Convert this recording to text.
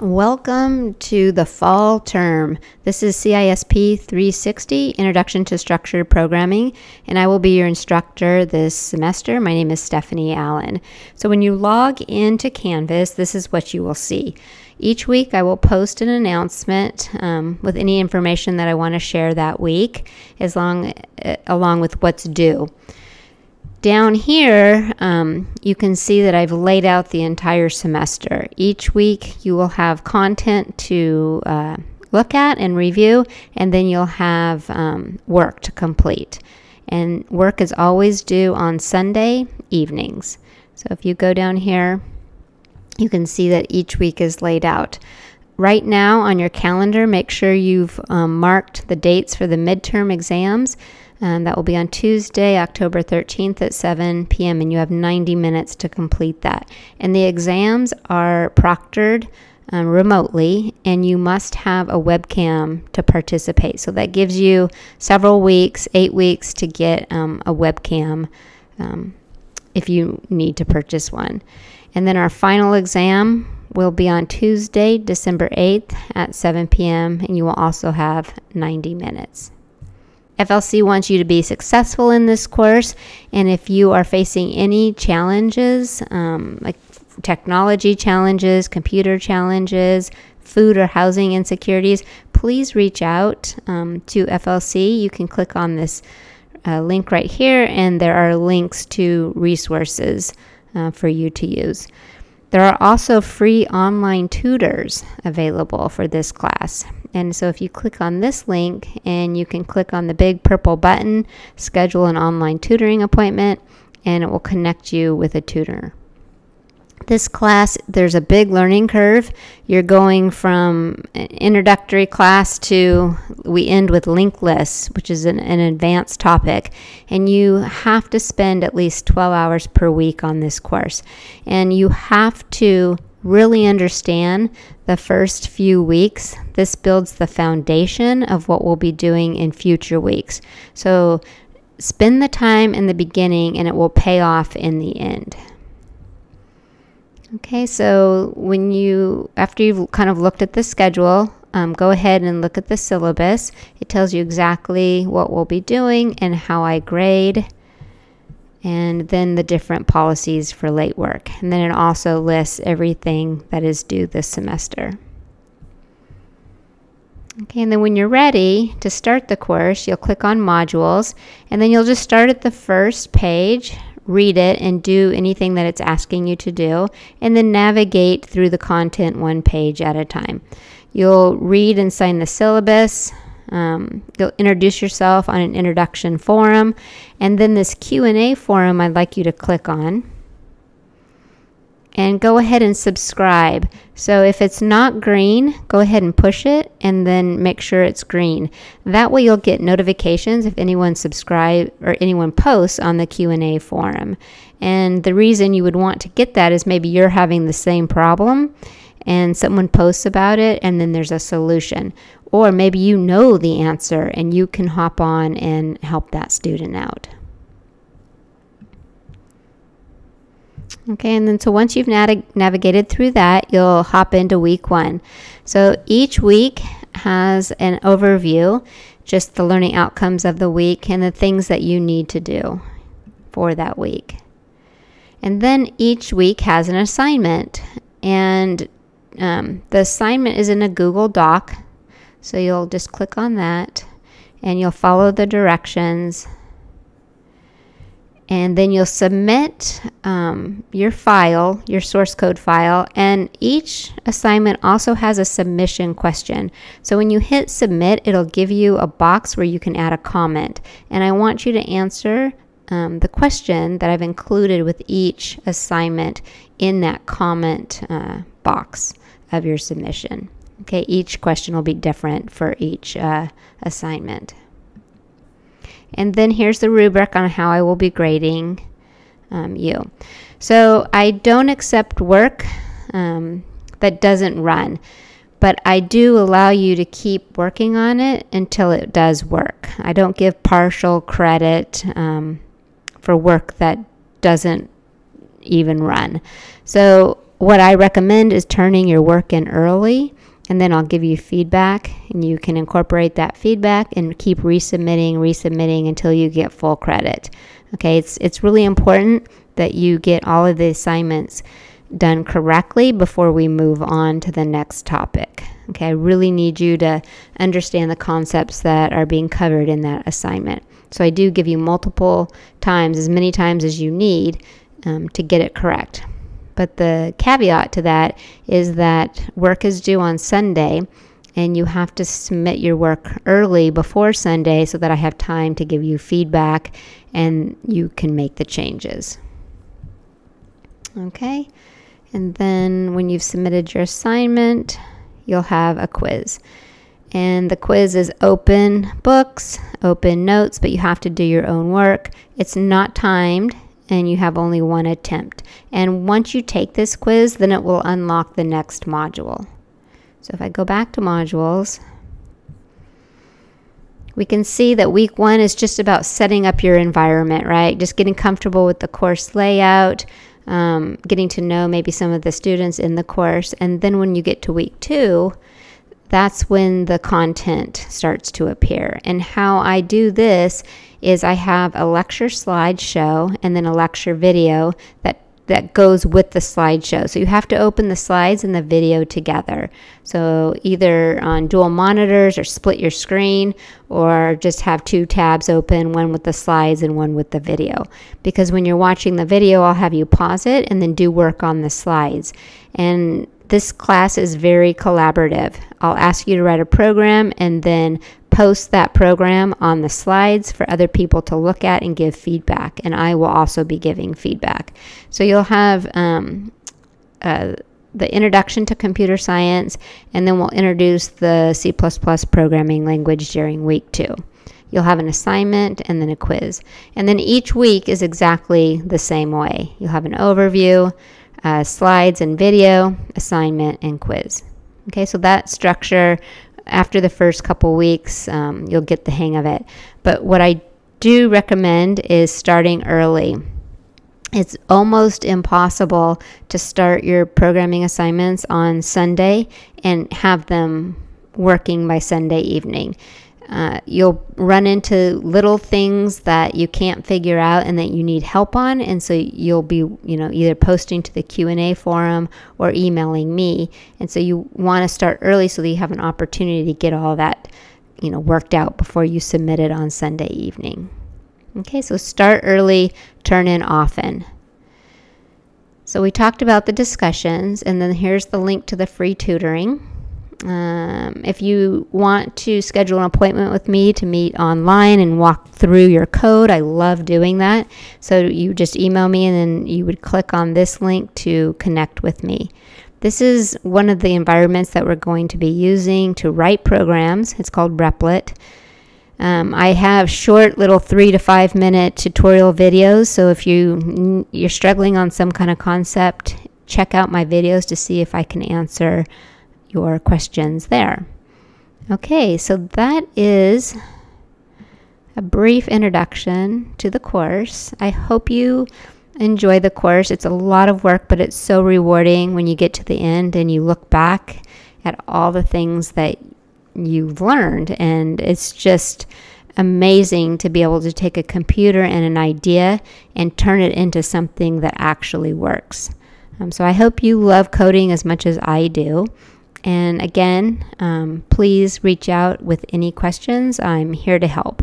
Welcome to the fall term. This is CISP 360 Introduction to Structured Programming, and I will be your instructor this semester. My name is Stephanie Allen. So, when you log into Canvas, this is what you will see. Each week, I will post an announcement um, with any information that I want to share that week, as long uh, along with what's due. Down here, um, you can see that I've laid out the entire semester. Each week, you will have content to uh, look at and review, and then you'll have um, work to complete. And work is always due on Sunday evenings. So if you go down here, you can see that each week is laid out. Right now on your calendar, make sure you've um, marked the dates for the midterm exams. Um, that will be on Tuesday, October 13th at 7 p.m., and you have 90 minutes to complete that. And the exams are proctored um, remotely, and you must have a webcam to participate. So that gives you several weeks, eight weeks, to get um, a webcam um, if you need to purchase one. And then our final exam will be on Tuesday, December 8th at 7 p.m., and you will also have 90 minutes. FLC wants you to be successful in this course, and if you are facing any challenges, um, like technology challenges, computer challenges, food or housing insecurities, please reach out um, to FLC. You can click on this uh, link right here, and there are links to resources uh, for you to use. There are also free online tutors available for this class. And so if you click on this link and you can click on the big purple button, schedule an online tutoring appointment, and it will connect you with a tutor. This class, there's a big learning curve. You're going from an introductory class to we end with linked lists, which is an, an advanced topic. And you have to spend at least 12 hours per week on this course. And you have to really understand the first few weeks. This builds the foundation of what we'll be doing in future weeks. So spend the time in the beginning and it will pay off in the end. Okay, so when you, after you've kind of looked at the schedule, um, go ahead and look at the syllabus. It tells you exactly what we'll be doing and how I grade and then the different policies for late work. And then it also lists everything that is due this semester. Okay, and then when you're ready to start the course, you'll click on modules, and then you'll just start at the first page, read it, and do anything that it's asking you to do, and then navigate through the content one page at a time. You'll read and sign the syllabus, um, you'll introduce yourself on an introduction forum, and then this Q&A forum I'd like you to click on. And go ahead and subscribe. So if it's not green, go ahead and push it and then make sure it's green. That way you'll get notifications if anyone subscribe or anyone posts on the Q&A forum. And the reason you would want to get that is maybe you're having the same problem and someone posts about it and then there's a solution. Or maybe you know the answer and you can hop on and help that student out. Okay, and then so once you've navigated through that, you'll hop into week one. So each week has an overview, just the learning outcomes of the week and the things that you need to do for that week. And then each week has an assignment, and um, the assignment is in a Google Doc so you'll just click on that and you'll follow the directions and then you'll submit um, your file, your source code file, and each assignment also has a submission question. So when you hit submit, it'll give you a box where you can add a comment. And I want you to answer um, the question that I've included with each assignment in that comment uh, box of your submission. Okay, each question will be different for each uh, assignment. And then here's the rubric on how I will be grading um, you. So I don't accept work um, that doesn't run, but I do allow you to keep working on it until it does work. I don't give partial credit um, for work that doesn't even run. So what I recommend is turning your work in early and then I'll give you feedback and you can incorporate that feedback and keep resubmitting, resubmitting until you get full credit. Okay, it's it's really important that you get all of the assignments done correctly before we move on to the next topic. Okay, I really need you to understand the concepts that are being covered in that assignment. So I do give you multiple times, as many times as you need um, to get it correct. But the caveat to that is that work is due on Sunday and you have to submit your work early before Sunday so that I have time to give you feedback and you can make the changes. Okay, and then when you've submitted your assignment, you'll have a quiz. And the quiz is open books, open notes, but you have to do your own work. It's not timed and you have only one attempt. And once you take this quiz, then it will unlock the next module. So if I go back to modules, we can see that week one is just about setting up your environment, right? Just getting comfortable with the course layout, um, getting to know maybe some of the students in the course. And then when you get to week two, that's when the content starts to appear. And how I do this is I have a lecture slideshow and then a lecture video that that goes with the slideshow. So you have to open the slides and the video together. So either on dual monitors or split your screen or just have two tabs open, one with the slides and one with the video. Because when you're watching the video, I'll have you pause it and then do work on the slides. And this class is very collaborative. I'll ask you to write a program and then post that program on the slides for other people to look at and give feedback. And I will also be giving feedback. So you'll have um, uh, the introduction to computer science, and then we'll introduce the C programming language during week two. You'll have an assignment and then a quiz. And then each week is exactly the same way. You'll have an overview, uh, slides and video, assignment, and quiz. Okay, so that structure, after the first couple weeks, um, you'll get the hang of it. But what I do recommend is starting early. It's almost impossible to start your programming assignments on Sunday and have them working by Sunday evening. Uh, you'll run into little things that you can't figure out and that you need help on and so you'll be you know either posting to the q&a forum or emailing me. And so you want to start early so that you have an opportunity to get all that you know worked out before you submit it on sunday evening. Okay so start early turn in often. So we talked about the discussions and then here's the link to the free tutoring um, if you want to schedule an appointment with me to meet online and walk through your code, I love doing that. So you just email me and then you would click on this link to connect with me. This is one of the environments that we're going to be using to write programs. It's called Replit. Um, I have short little three to five minute tutorial videos. So if you you're struggling on some kind of concept, check out my videos to see if I can answer your questions there. Okay, so that is a brief introduction to the course. I hope you enjoy the course. It's a lot of work, but it's so rewarding when you get to the end and you look back at all the things that you've learned. And it's just amazing to be able to take a computer and an idea and turn it into something that actually works. Um, so I hope you love coding as much as I do. And again, um, please reach out with any questions. I'm here to help.